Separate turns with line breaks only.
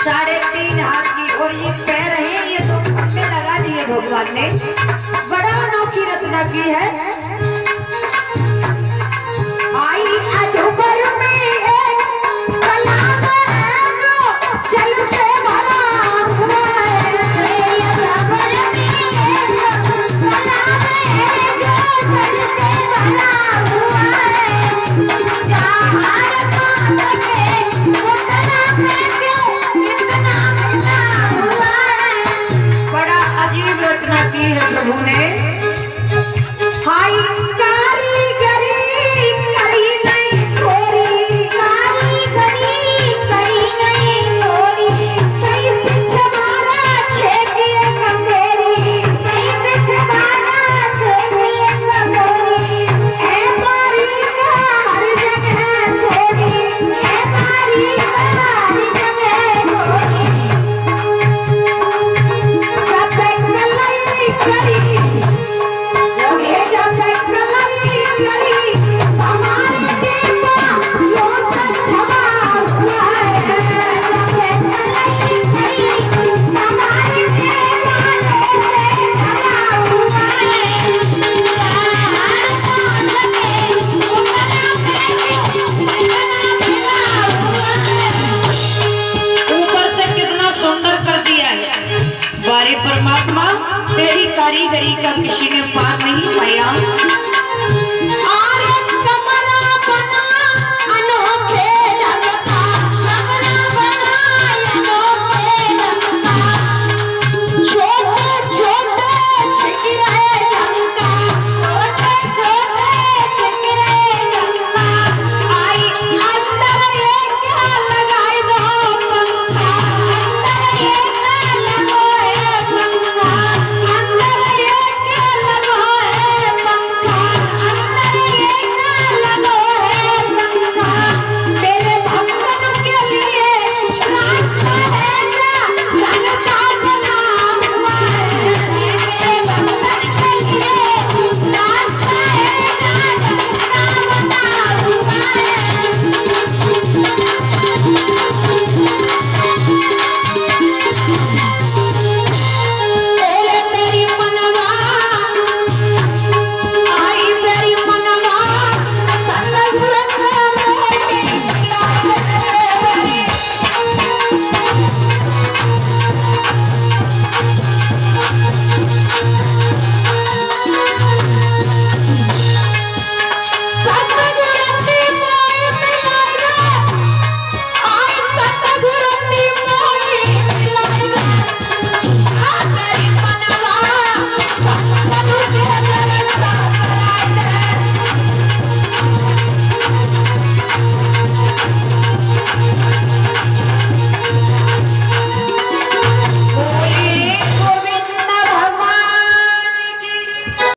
साढ़े तीन हाथ की और ये पैर है, ये तो लगा दिए भगवान ने। बड़ा अनोखी रचना की है। तेरी कारीगरी का किसी ने पार नहीं पाया।